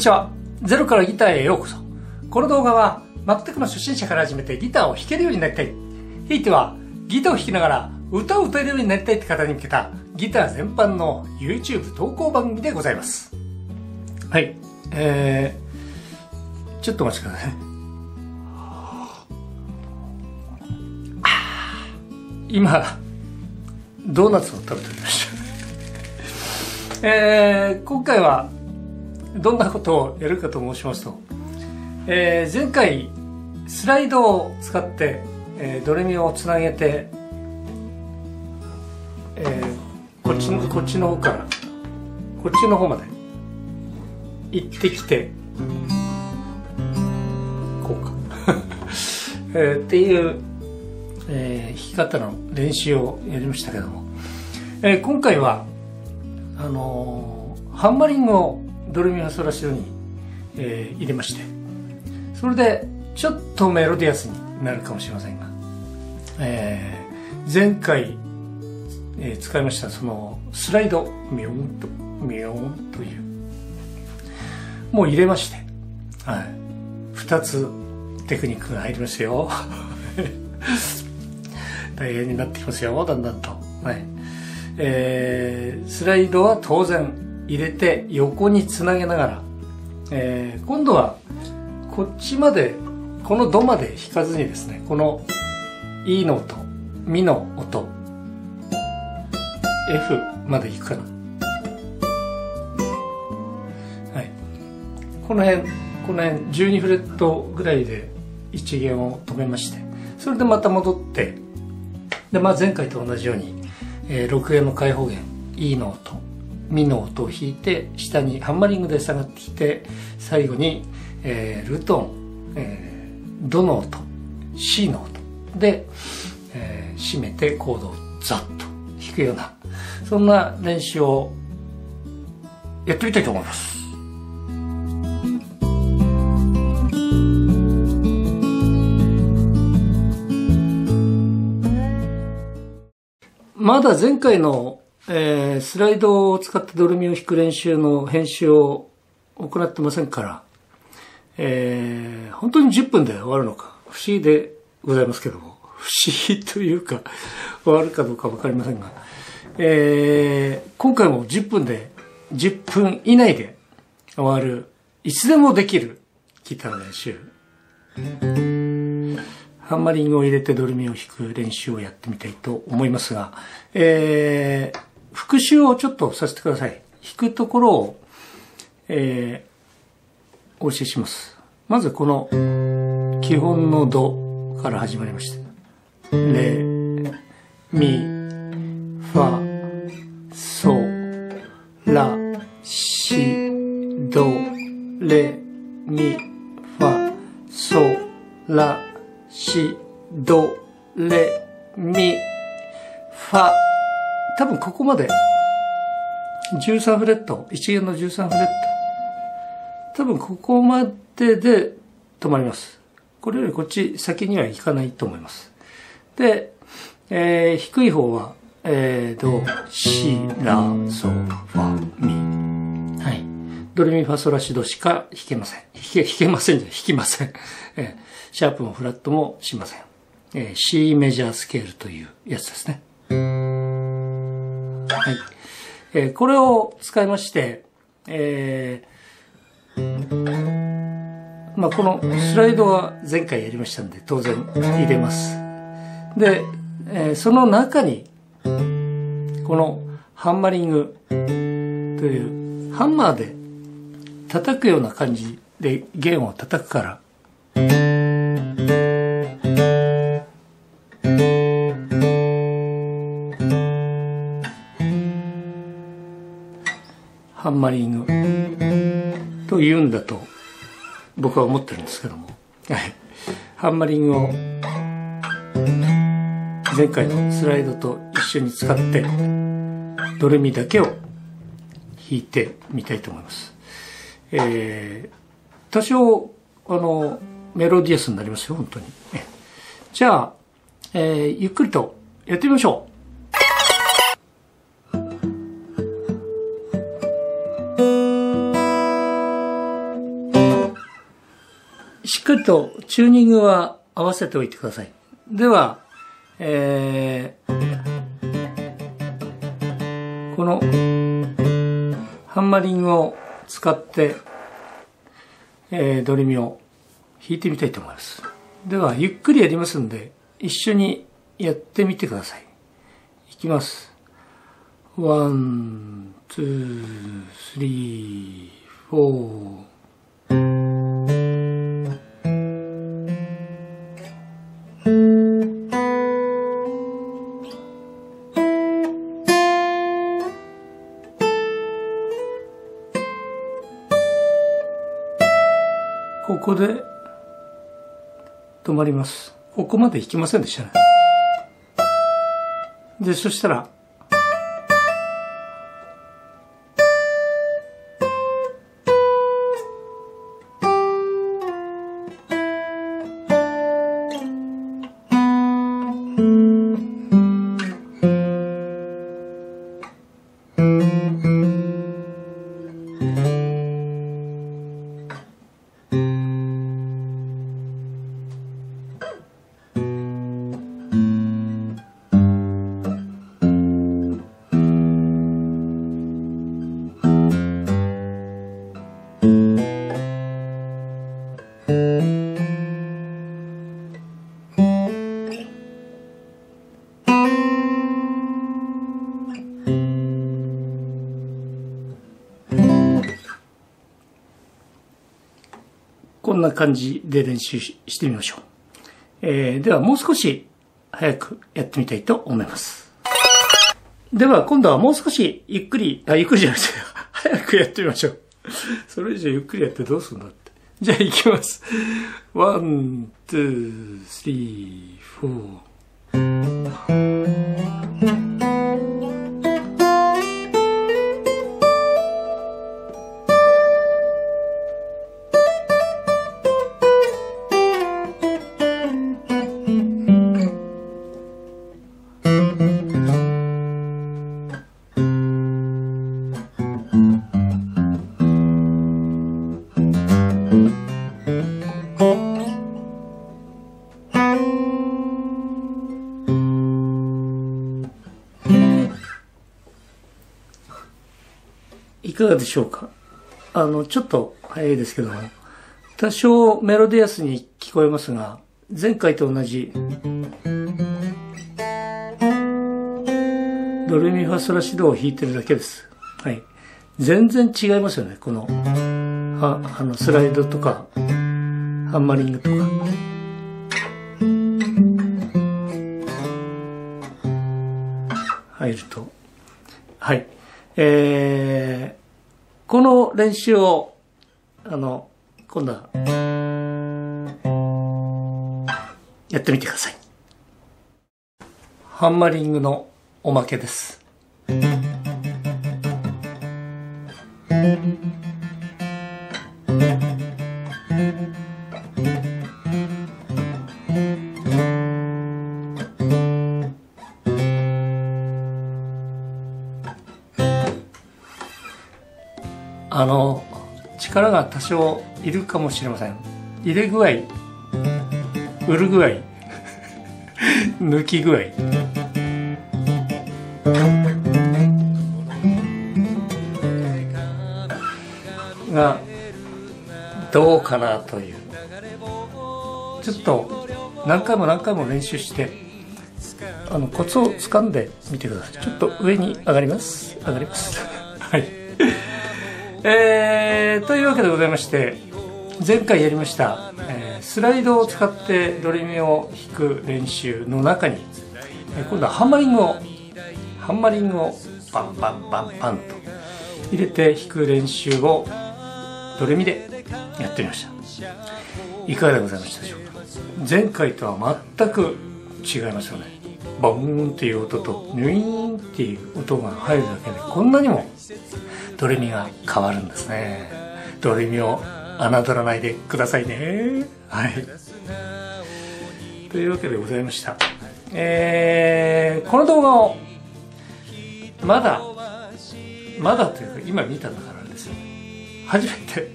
にちは。ゼロからギターへようこそ。この動画は、全くの初心者から始めてギターを弾けるようになりたい。ひいては、ギターを弾きながら歌を歌えるようになりたいって方に向けたギター全般の YouTube 投稿番組でございます。はい。えー、ちょっとお待ちください。今、ドーナツを食べておりました。えー、今回はどんなことをやるかと申しますと、えー、前回スライドを使って、えー、ドレミをつなげて、えー、こっちのこっちの方からこっちの方まで行ってきてこうか、えー、っていう、えー、弾き方の練習をやりましたけども、えー、今回はあのー、ハンマリングをドレミファソラシドに、えー、入れましてそれでちょっとメロディアスになるかもしれませんが、えー、前回、えー、使いましたそのスライドミョンとミョンというもう入れまして、はい、2つテクニックが入りましたよ。大変になってきますよだんだんと、はい。えー、スライドは当然入れて横につなげながら、えー、今度はこっちまでこのドまで弾かずにですねこの E の音ミの音 F まで弾くかな。はい。この辺この辺12フレットぐらいで1弦を止めましてそれでまた戻ってで、まあ、前回と同じように、えー、6弦の開放弦 E の音ミの音を弾いて下にハンマリングで下がってきて最後に、えー、ルトン、えー、ドの音 C の音で、えー、締めてコードをザッと弾くようなそんな練習をやってみたいと思います。まだ前回のえー、スライドを使ってドルミを弾く練習の編集を行ってませんから、えー、本当に10分で終わるのか、不思議でございますけども、不思議というか、終わるかどうかわかりませんが、えー、今回も10分で、10分以内で終わる、いつでもできるギターの練習。ハンマリングを入れてドルミを弾く練習をやってみたいと思いますが、えー、復習をちょっとさせてください。弾くところを、えー、お教えします。まずこの基本のドから始まりました。レ、ミ、ファ、ソ、ラ、シ、ド、レ、ミ、ファ、ソ、ラ、シ、ド、レ、ミ、ファ、多分ここまで13フレット、1弦の13フレット。多分ここまでで止まります。これよりこっち先には行かないと思います。で、えー、低い方は、えー、ド、シ、ラ、ソ、ファ、ミ。はい。ドレミファソラシドしか弾けません。弾け、弾けませんじゃ、弾きません。えー、シャープもフラットもしません。えー、C メジャースケールというやつですね。はい。えー、これを使いまして、えー、まあ、このスライドは前回やりましたんで、当然入れます。で、えー、その中に、このハンマリングという、ハンマーで叩くような感じで弦を叩くから、リングと言うんだと僕は思ってるんですけども、ハンマリングを前回のスライドと一緒に使ってドレミだけを弾いてみたいと思います。えー、多少あのメロディアスになりますよ本当に。じゃあ、えー、ゆっくりとやってみましょう。とチューニングは合わせておいてください。では、えー、このハンマリングを使って、えー、ドレミを弾いてみたいと思います。では、ゆっくりやりますんで、一緒にやってみてください。いきます。 One, two,スリー、フォー。ここで止まります。ここまで弾きませんでしたね。で、そしたら、こんな感じで練習してみましょう。えー、ではもう少し早くやってみたいと思います。では今度はもう少しゆっくり、あ、ゆっくりじゃなくて、早くやってみましょう。それ以上ゆっくりやってどうするんだって。じゃあ行きます。 One, two, three, four。かがでしょうか？あの、ちょっと早いですけども、多少メロディアスに聞こえますが、前回と同じ、ドレミファソラシドを弾いてるだけです。はい。全然違いますよね、この、は、あの、スライドとか、ハンマリングとか。入ると。はい。えー、この練習を、あの、今度は、やってみてください。ハンマリングのおまけです。力が多少いるかもしれません。入れ具合売る具合 抜き具合。がどうかなという。ちょっと何回も何回も練習してあのコツをつかんでみてください。ちょっと上に上がります。上がります。えー、というわけでございまして前回やりました、えー、スライドを使ってドレミを弾く練習の中に、えー、今度はハンマリングをハンマリングをパンパンパンパンと入れて弾く練習をドレミでやってみました。いかがでございましたでしょうか？前回とは全く違いますよね。ボーンっていう音とニュイーンっていう音が入るだけでこんなにもドレミが変わるんですね。ドレミを侮らないでくださいね。はい。というわけでございました。えー、この動画をまだまだというか今見たんだからですよ。初めて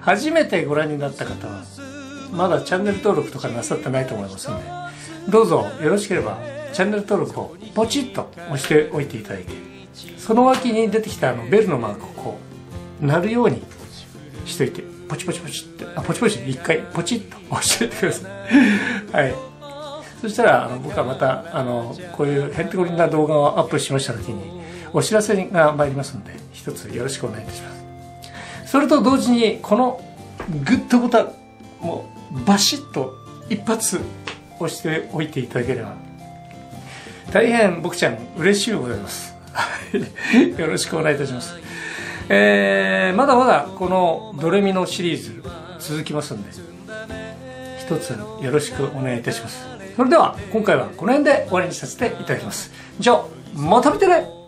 初めてご覧になった方はまだチャンネル登録とかなさってないと思いますので、どうぞよろしければチャンネル登録をポチッと押しておいていただいて、その脇に出てきたあのベルのマークをこう、鳴るようにしといて、ポチポチポチって、あ、ポチポチ一回ポチッと押しておいてください。はい。そしたら、あの、僕はまた、あの、こういうへんてこりんな動画をアップしました時に、お知らせが参りますので、一つよろしくお願いいたします。それと同時に、このグッドボタン、もう、バシッと一発押しておいていただければ、大変僕ちゃん嬉しいございます。よろしくお願いいたします。えー、まだまだこのドレミのシリーズ続きますんで、一つよろしくお願いいたします。それでは今回はこの辺で終わりにさせていただきます。じゃあ、また見てね